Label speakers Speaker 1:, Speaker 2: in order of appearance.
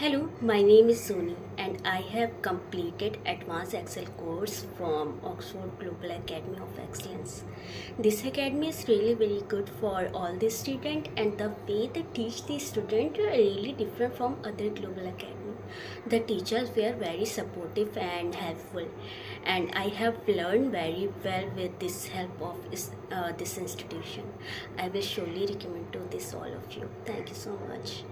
Speaker 1: Hello, My name is Sumi and I have completed Advanced Excel course from Oxford Global Academy of Excellence. This academy is really very good for all the student and the way they teach the student are really different from other global academy. The teachers were very supportive and helpful and I have learned very well with this help of uh, this institution. I will surely recommend to this all of you. Thank you so much.